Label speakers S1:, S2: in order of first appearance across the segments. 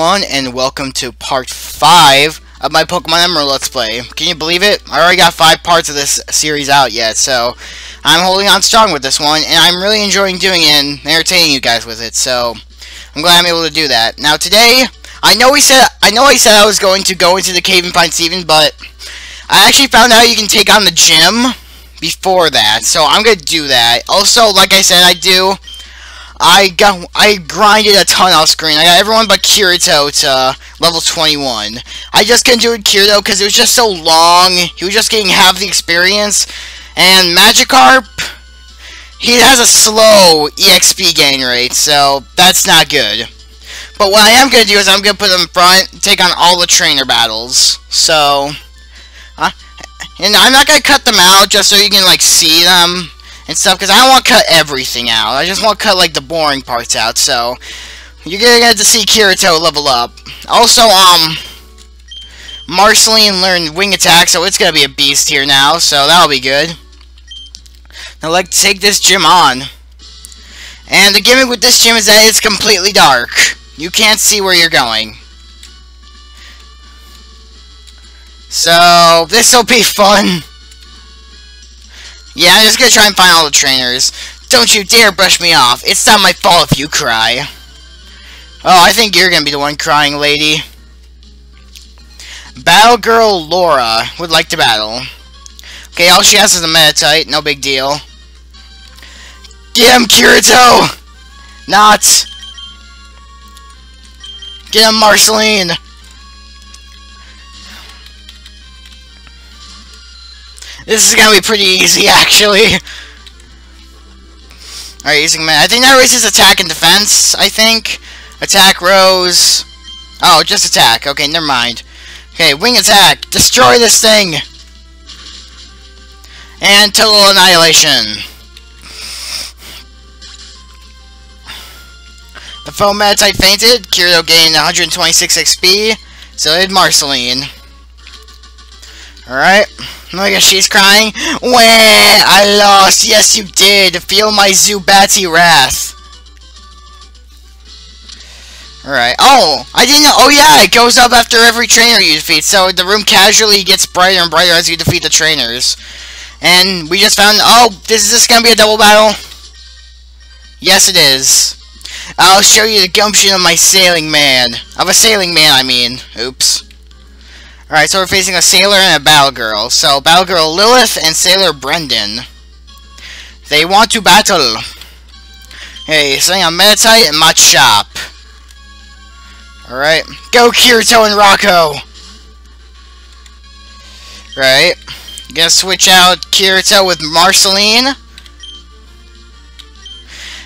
S1: everyone, and welcome to part 5 of my Pokemon Emerald Let's Play. Can you believe it? I already got 5 parts of this series out yet, so I'm holding on strong with this one, and I'm really enjoying doing it and entertaining you guys with it, so I'm glad I'm able to do that. Now today, I know we said I know I said I was going to go into the cave and find Steven, but I actually found out you can take on the gym before that, so I'm to do that. Also, like I said, I do I got I grinded a ton off screen. I got everyone but Kirito to level 21. I just couldn't do it Kirito because it was just so long. He was just getting half the experience. And Magikarp, he has a slow EXP gain rate, so that's not good. But what I am going to do is I'm going to put him in front, take on all the trainer battles. So, uh, and I'm not going to cut them out just so you can, like, see them and stuff because I don't want to cut everything out. I just want to cut like the boring parts out. So you're gonna get to see Kirito level up. Also, um, Marceline learned wing attack, so it's gonna be a beast here now. So that'll be good. Now let's take this gym on. And the gimmick with this gym is that it's completely dark. You can't see where you're going. So, this will be fun. Yeah, I'm just gonna try and find all the trainers. Don't you dare brush me off. It's not my fault if you cry. Oh, I think you're gonna be the one crying, lady. Battle Girl Laura would like to battle. Okay, all she has is a Meditite. No big deal. Get him, Kirito! Not! Get him, Marceline! This is gonna be pretty easy, actually. Alright, using man. I think that raises attack and defense, I think. Attack rose. Oh, just attack. Okay, never mind. Okay, wing attack. Destroy this thing! And total annihilation. The foam Meditite fainted. Kirito gained 126 XP. So did Marceline. Alright. Oh, Look at she's crying. Wah! I lost. Yes, you did. Feel my Zubatty wrath. Alright. Oh, I didn't know. Oh, yeah, it goes up after every trainer you defeat. So the room casually gets brighter and brighter as you defeat the trainers. And we just found... Oh, this is this going to be a double battle? Yes, it is. I'll show you the gumption of my sailing man. Of a sailing man, I mean. Oops. Alright, so we're facing a Sailor and a Battle Girl. So, Battle Girl Lilith and Sailor Brendan. They want to battle. Hey, something on Meditite and Machop. Alright. Go Kirito and Rocco! Right. Gonna switch out Kirito with Marceline.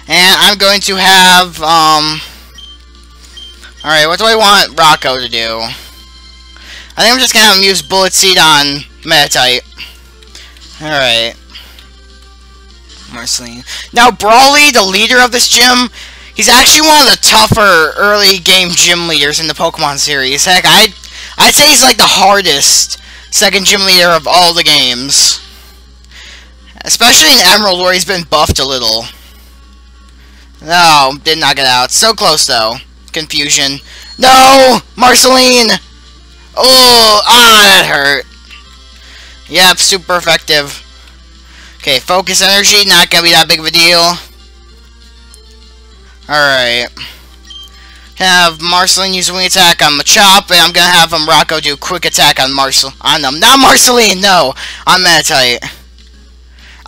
S1: And I'm going to have, um... Alright, what do I want Rocco to do? I think I'm just gonna use Bullet Seed on Meditite. Alright. Marceline. Now, Brawly, the leader of this gym, he's actually one of the tougher early game gym leaders in the Pokemon series. Heck, I'd, I'd say he's like the hardest second gym leader of all the games. Especially in Emerald, where he's been buffed a little. No, did not get out. So close, though. Confusion. No! Marceline! Oh, ah, that hurt. Yep, super effective. Okay, focus energy, not gonna be that big of a deal. Alright. Have Marceline use wing attack on Machop, and I'm gonna have him Rocco do quick attack on Marcel on them. Not Marceline, no! On Meditite.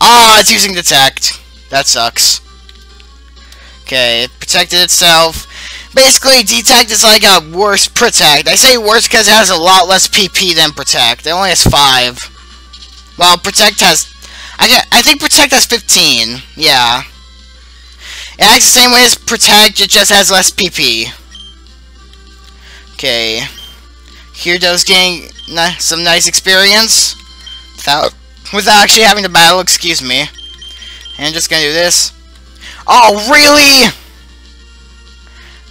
S1: Ah, oh, it's using Detect. That sucks. Okay, it protected itself. Basically, Detect is like a worse Protect. I say worse because it has a lot less PP than Protect. It only has 5. Well, Protect has... I, get, I think Protect has 15. Yeah. It acts the same way as Protect, it just has less PP. Okay. Kirito's getting some nice experience. Without, without actually having to battle, excuse me. And I'm just gonna do this. Oh, really?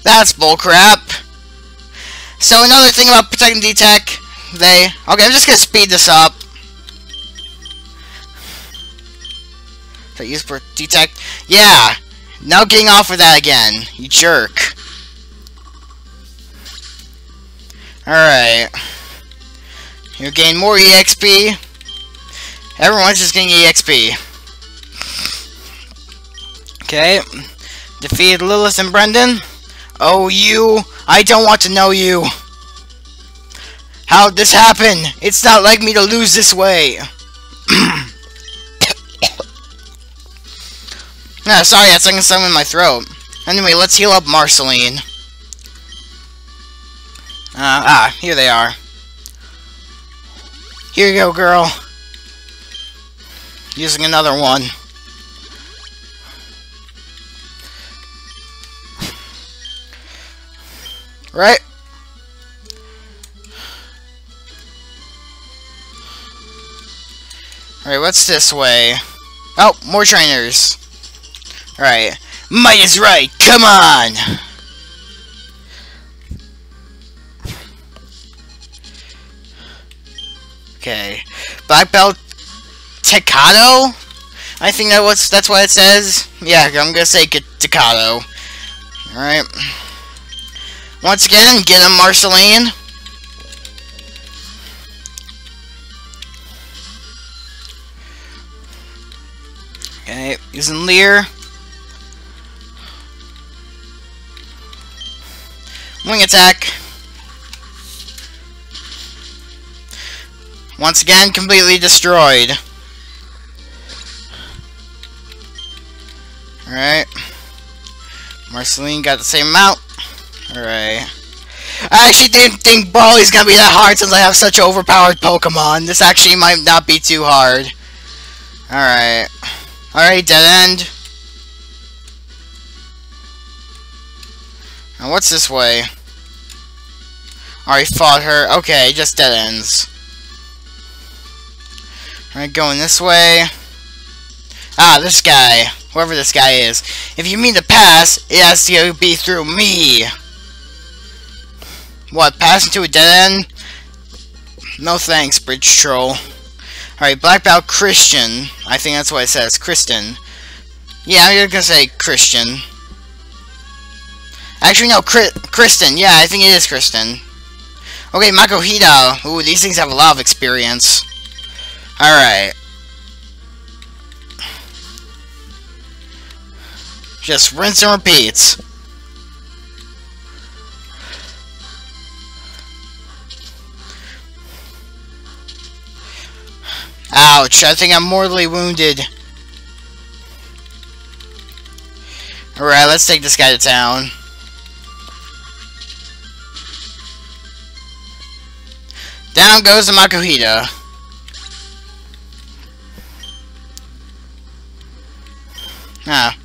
S1: That's bullcrap. So another thing about protecting Detect, they... Okay, I'm just gonna speed this up. So use for Detect. Yeah! Now getting off with that again. You jerk. Alright. You gain more EXP. Everyone's just getting EXP. Okay. Defeated Lilith and Brendan. Oh, you. I don't want to know you. How'd this happen? It's not like me to lose this way. no, sorry, that's like something in my throat. Anyway, let's heal up Marceline. Uh, ah, here they are. Here you go, girl. Using another one. Alright, what's this way? Oh, more trainers. Alright. Might is right, come on! Okay. Black belt Tecado? I think that was that's what it says. Yeah, I'm gonna say Tecado. Alright. Once again, get him Marceline. Okay, using Leer. Wing attack. Once again, completely destroyed. Alright. Marceline got the same amount. Alright. I actually didn't think Brawly's gonna be that hard since I have such overpowered Pokemon. This actually might not be too hard. Alright. Alright, dead end. Now what's this way? Already fought her. Okay, just dead ends. Alright, going this way. Ah, this guy. Whoever this guy is. If you mean to pass, it has to be through me. What, pass into a dead end? No thanks, bridge troll. Alright, Black Belt Christian. I think that's what it says. Kristen. Yeah, I'm gonna say Christian. Actually, no, Chri Kristen. Yeah, I think it is Kristen. Okay, Makuhita. Ooh, these things have a lot of experience. Alright. Just rinse and repeat. Ouch, I think I'm mortally wounded. Alright, let's take this guy to town. Down goes the Makuhita. Ah.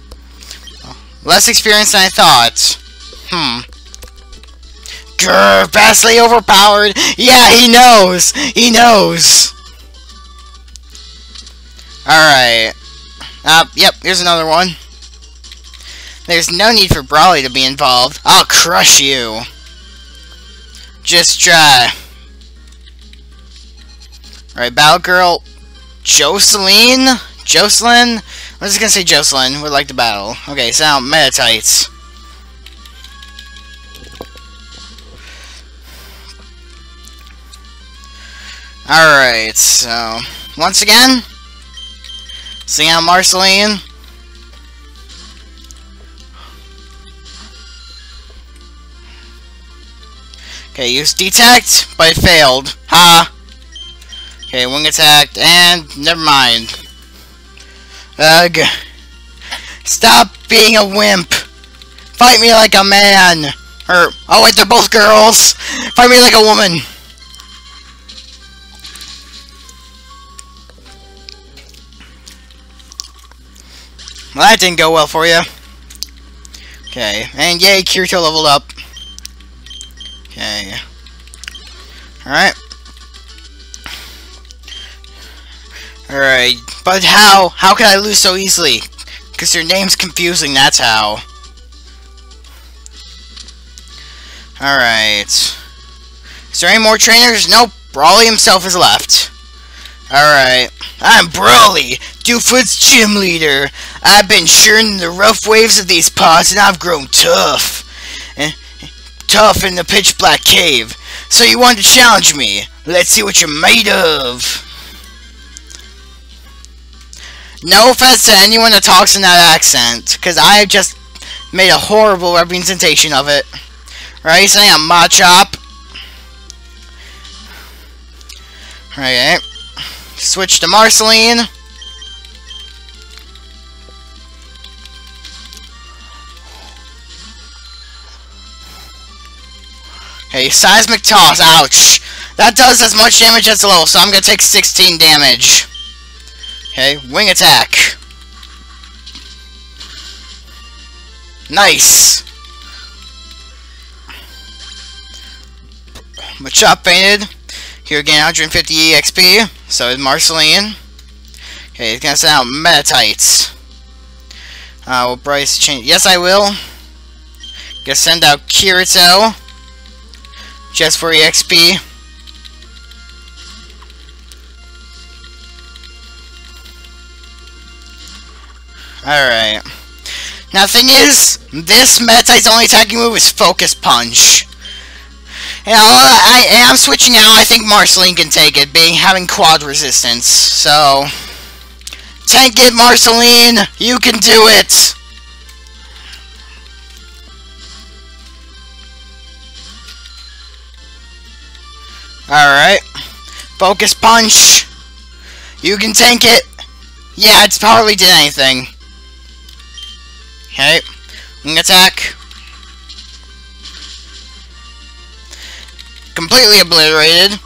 S1: Less experience than I thought. Hmm. Grr, vastly overpowered. Yeah, he knows. He knows. Alright. Uh, yep, here's another one. There's no need for Brawly to be involved. I'll crush you. Just try. Alright, Battle Girl. Jocelyn? Jocelyn? I was just gonna say Jocelyn would like to battle. Okay, so now Meditites. Alright, so once again, sing out Marceline. Okay, use detect, but it failed. Ha! Okay, wing attack, and never mind. Ugh. Stop being a wimp. Fight me like a man. Or, oh wait, they're both girls. Fight me like a woman. Well, that didn't go well for you. Okay, and yay, Kirito leveled up. Okay. Alright. Alright, but how? How can I lose so easily? Because your name's confusing, that's how. Alright. Is there any more trainers? Nope. Brawly himself is left. Alright. I'm Brawly, Dewford's gym leader. I've been sharing the rough waves of these pods and I've grown tough. Eh, tough in the pitch black cave. So you want to challenge me? Let's see what you're made of. No offense to anyone that talks in that accent, because I just made a horrible representation of it. Right, saying I'm Machop. Right, switch to Marceline. Okay, Seismic Toss, ouch. That does as much damage as low, so I'm gonna take 16 damage. Okay, Wing Attack. Nice. Machop fainted. Here again, 150 EXP. So is Marceline. Okay, he's gonna send out Meditites. Uh, will Bryce change? Yes, I will. Gonna send out Kirito. Just for EXP. Alright. Now, thing is, this Metati's only attacking move is Focus Punch. I am switching out. I think Marceline can take it, being having quad resistance. So, tank it, Marceline. You can do it. Alright. Focus punch. You can tank it. Yeah, it's probably did anything. Okay. Wing attack. Completely obliterated.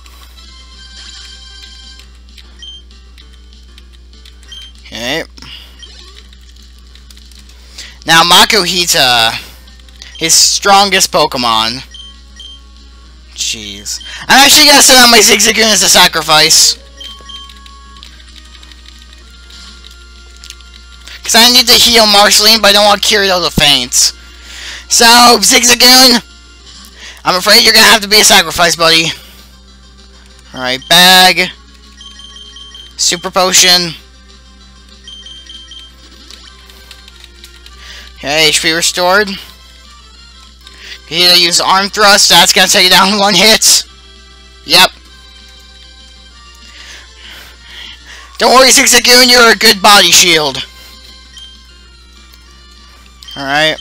S1: Okay. Now Makuhita, his strongest Pokemon. Jeez. I'm actually gonna send out my Zigzagoon as a sacrifice. Because I need to heal Marceline, but I don't want Kirito to faint. So, Zigzagoon, I'm afraid you're gonna have to be a sacrifice, buddy. Alright, bag. Super potion. Okay, HP restored. Either use arm thrust, that's gonna take you down one hit. Yep. Don't worry, Zigzagoon, you're a good body shield. Alright.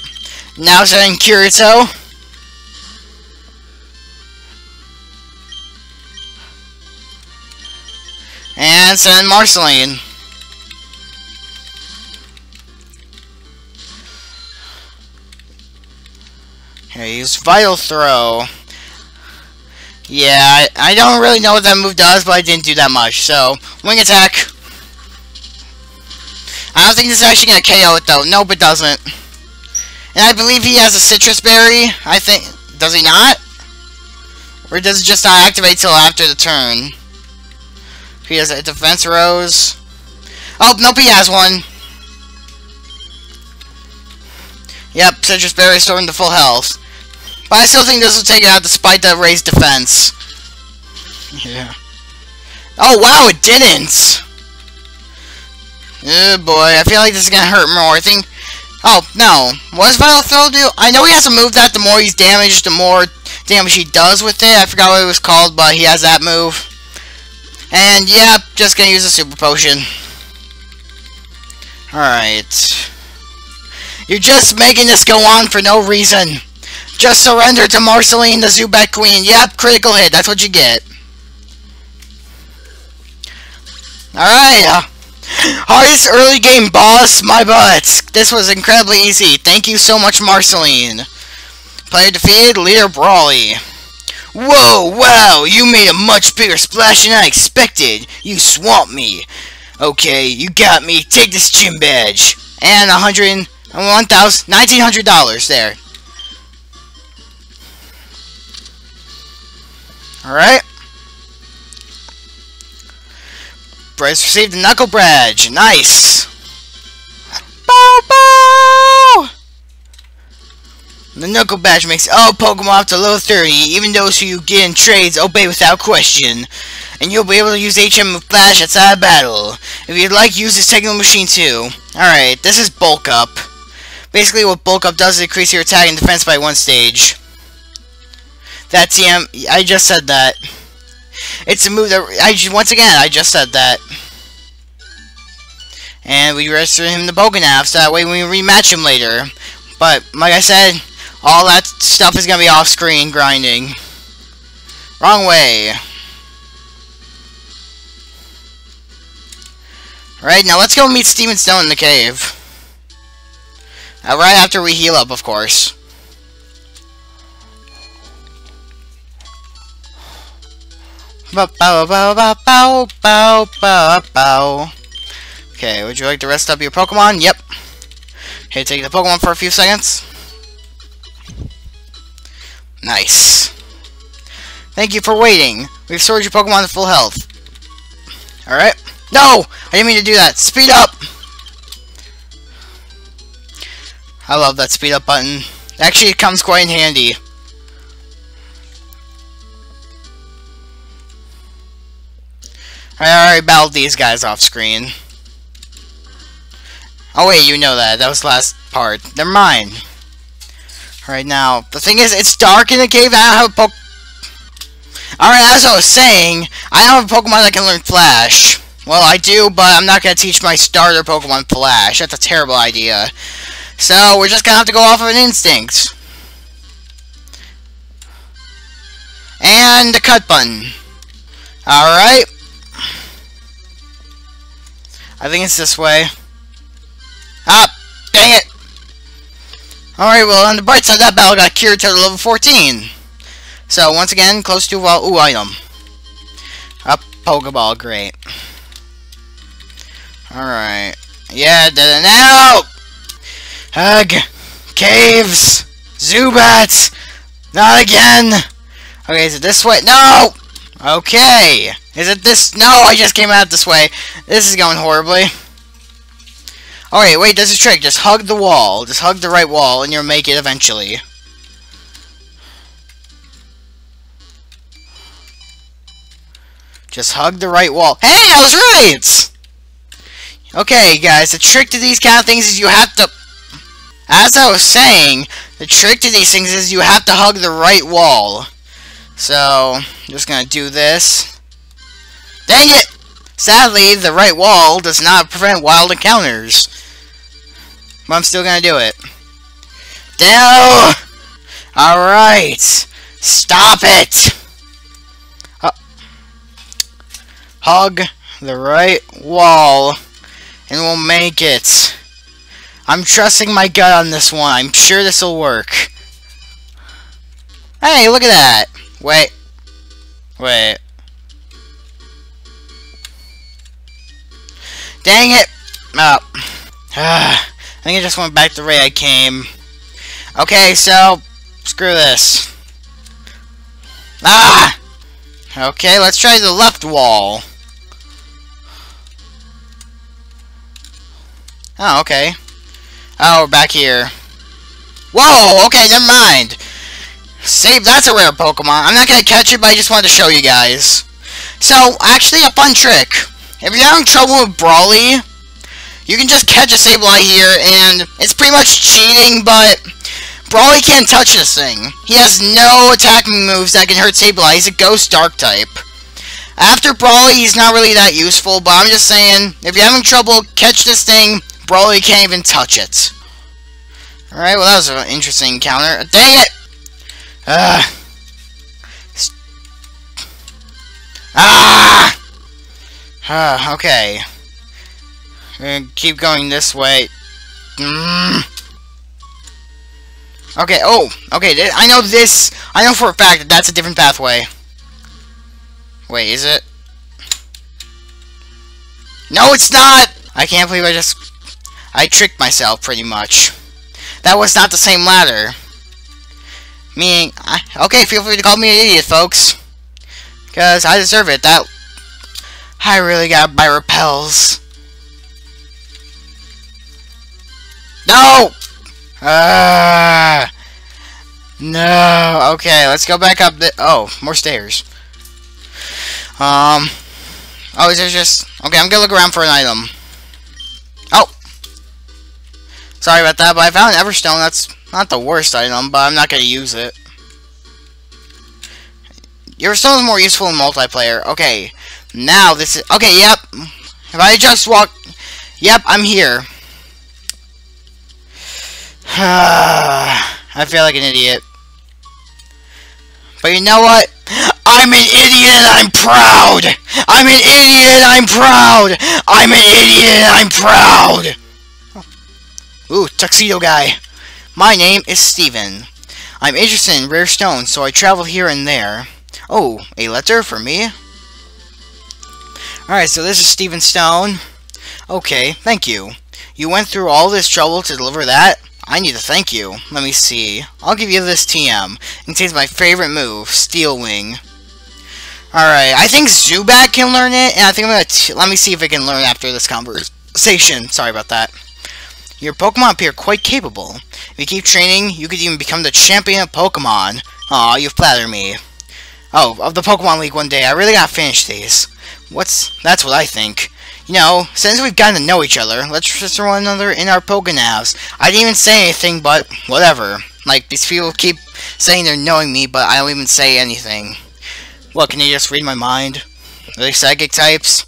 S1: Now setting Kirito. And Marceline. Okay, use Vital Throw. Yeah, I, I don't really know what that move does, but I didn't do that much. So, Wing Attack. I don't think this is actually going to KO it, though. Nope, it doesn't. And I believe he has a Sitrus Berry. I think... Does he not? Or does it just not activate till after the turn? He has a Defense Rose. Oh, nope, he has one. Yep, Sitrus Berry restoring to full health. But I still think this will take it out despite the raised defense. Yeah. Oh, wow, it didn't! Oh, boy. I feel like this is gonna hurt more. I think... Oh, no. What does Vital Throw do? I know he has a move that the more he's damaged, the more damage he does with it. I forgot what it was called, but he has that move. And, yeah, just gonna use a Super Potion. Alright. You're just making this go on for no reason. Just surrender to Marceline, the Zubat Queen. Yep, critical hit. That's what you get. Alright. Uh, hardest early game boss, my butt. This was incredibly easy. Thank you so much, Marceline. Player defeated, Leader Brawly. Whoa, wow, you made a much bigger splash than I expected. You swamped me. Okay, you got me. Take this gym badge. And a hundred, one thousand, nineteen hundred dollars there. Alright. Bryce received a Knuckle Badge. Nice. Bow, bow! The Knuckle Badge makes all Pokemon up to level 30, even those who you get in trades obey without question. And you'll be able to use HM Flash outside of battle. If you'd like, use the Signal Machine too. Alright, this is Bulk Up. Basically what Bulk Up does is increase your attack and defense by one stage. That's TM, um, I just said that. It's a move that, I once again, I just said that. And we register him the Pokénav, so that way we rematch him later. But, like I said, all that stuff is going to be off-screen grinding. Wrong way. Alright, now let's go meet Steven Stone in the cave. Uh, right after we heal up, of course. Bow, bow, bow, bow, bow, bow, bow, bow. Okay, would you like to rest up your Pokemon? Yep. Okay, take the Pokemon for a few seconds. Nice. Thank you for waiting. We've restored your Pokemon to full health. Alright. No! I didn't mean to do that. Speed up! I love that speed up button. Actually, it comes quite in handy. I already battled these guys off screen. Oh wait, you know that. That was last part. They're mine. Right now, the thing is, it's dark in the cave. I don't have a Poke... Alright, as I was saying, I don't have a Pokemon that can learn Flash. Well, I do, but I'm not going to teach my starter Pokemon Flash. That's a terrible idea. So, we're just going to have to go off of an instinct. And the cut button. Alright. I think it's this way. Ah! Dang it! Alright, well, on the bright side, that battle got cured to level 14. So, once again, close to, well, ooh, item. A Pokeball, great. Alright. Yeah, it now! Ugh! Caves! Zubats! Not again! Okay, is it this way? No! Okay! Is it this? No, I just came out this way. This is going horribly. Alright, wait, there's a trick. Just hug the wall. Just hug the right wall, and you'll make it eventually. Just hug the right wall. Hey, I was right! Okay, guys, the trick to these kind of things is you have to... As I was saying, the trick to these things is you have to hug the right wall. So, I'm just gonna do this. Dang it! Sadly, the right wall does not prevent wild encounters. But I'm still gonna do it. No! Alright! Stop it! Uh, hug the right wall, and we'll make it. I'm trusting my gut on this one. I'm sure this will work. Hey, look at that! Wait. Wait. Dang it! Oh. I think I just went back the way I came. Okay, so, screw this. Ah! Okay, let's try the left wall. Oh, okay. Oh, we're back here. Whoa! Okay, never mind. Save, that's a rare Pokemon. I'm not gonna catch it, but I just wanted to show you guys. So, actually, a fun trick. If you're having trouble with Brawly, you can just catch a Sableye here, and it's pretty much cheating, but Brawly can't touch this thing. He has no attacking moves that can hurt Sableye. He's a Ghost Dark type. After Brawly, he's not really that useful, but I'm just saying, if you're having trouble, catch this thing, Brawly can't even touch it. Alright, well that was an interesting encounter. Dang it! Ah! Ah! Okay. keep going this way. Mm. Okay, oh, okay, I know this, I know for a fact that that's a different pathway. Wait, is it? No, it's not! I can't believe I just, I tricked myself, pretty much. That was not the same ladder. Meaning, I, okay, feel free to call me an idiot, folks. Because I deserve it. That, I really got my repels. No! Ah! No. Okay, let's go back up the. Oh, more stairs. Um. Oh, is there just? Okay, I'm gonna look around for an item. Oh. Sorry about that, but I found an Everstone. That's not the worst item, but I'm not gonna use it. Everstone's more useful in multiplayer. Okay. Now this is... Okay, yep. If I just walk... Yep, I'm here. I feel like an idiot. But you know what? I'm an idiot and I'm proud! I'm an idiot and I'm proud! I'm an idiot and I'm proud! Ooh, tuxedo guy. My name is Steven. I'm interested in rare stones, so I travel here and there. Oh, a letter for me? Alright, so this is Steven Stone. Okay, thank you. You went through all this trouble to deliver that? I need to thank you. Let me see. I'll give you this TM. It contains my favorite move, Steel Wing. Alright, I think Zubat can learn it, and I think I'm gonna... let me see if it can learn after this conversation. Sorry about that. Your Pokemon appear quite capable. If you keep training, you could even become the champion of Pokemon. Aw, you flatter me. Oh, of the Pokemon League one day, I really gotta finish these. What's... that's what I think. You know, since we've gotten to know each other, let's trust one another in our Pokenavs. I didn't even say anything, but whatever. Like, these people keep saying they're knowing me, but I don't even say anything. What, can you just read my mind? Are they psychic types?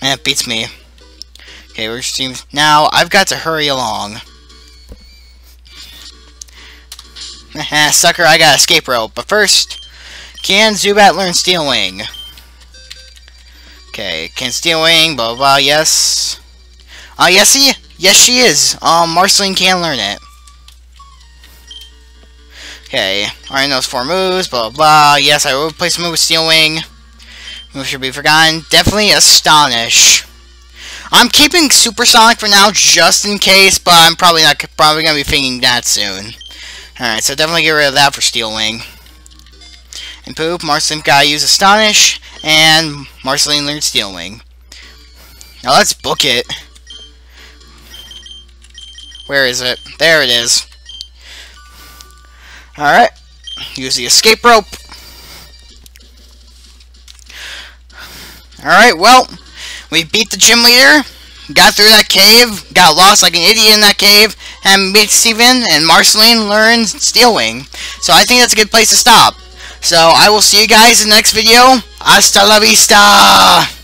S1: Eh, it beats me. Okay, we're just... Now, I've got to hurry along. Sucker, I got escape rope. But first, can Zubat learn Steel Wing? Okay, can Steel Wing, blah, blah, yes. Uh, yes, he, yes, she is. Um, Marceline can learn it. Okay, already knows four moves, blah, blah. Yes, I will replace move with Steel Wing. Move should be forgotten. Definitely Astonish. I'm keeping Supersonic for now, just in case, but I'm probably not probably gonna be thinking that soon. Alright, so definitely get rid of that for Steel Wing. And poop, Marceline gotta use Astonish, and Marceline learned Steel Wing. Now let's book it. Where is it? There it is. Alright. Use the escape rope. Alright, well, we beat the gym leader, got through that cave, got lost like an idiot in that cave, and beat Steven and Marceline learned Steel Wing. So I think that's a good place to stop. So I will see you guys in the next video. Hasta la vista!